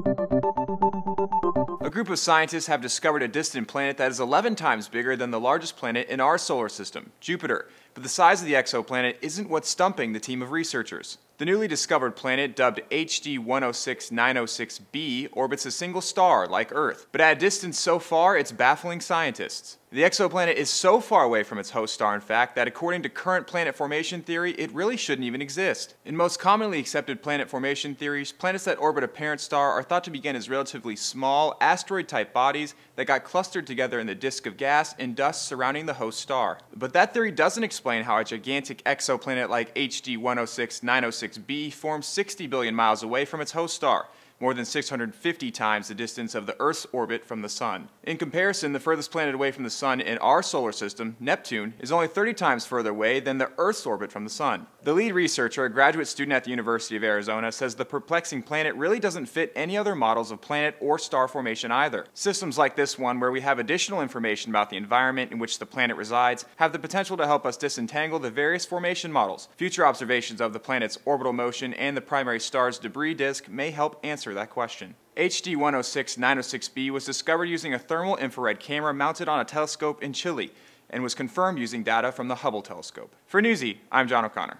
A group of scientists have discovered a distant planet that is 11 times bigger than the largest planet in our solar system, Jupiter. But the size of the exoplanet isn't what's stumping the team of researchers. The newly discovered planet, dubbed HD 106906b, orbits a single star like Earth, but at a distance so far it's baffling scientists. The exoplanet is so far away from its host star, in fact, that according to current planet formation theory, it really shouldn't even exist. In most commonly accepted planet formation theories, planets that orbit a parent star are thought to begin as relatively small, asteroid type bodies that got clustered together in the disk of gas and dust surrounding the host star. But that theory doesn't explain how a gigantic exoplanet like HD 106906b forms 60 billion miles away from its host star more than 650 times the distance of the Earth's orbit from the Sun. In comparison, the furthest planet away from the Sun in our solar system, Neptune, is only 30 times further away than the Earth's orbit from the Sun. The lead researcher, a graduate student at the University of Arizona, says the perplexing planet really doesn't fit any other models of planet or star formation either. Systems like this one, where we have additional information about the environment in which the planet resides, have the potential to help us disentangle the various formation models. Future observations of the planet's orbital motion and the primary star's debris disk may help answer answer that question. HD 106-906b was discovered using a thermal infrared camera mounted on a telescope in Chile and was confirmed using data from the Hubble telescope. For Newsy, I'm John O'Connor.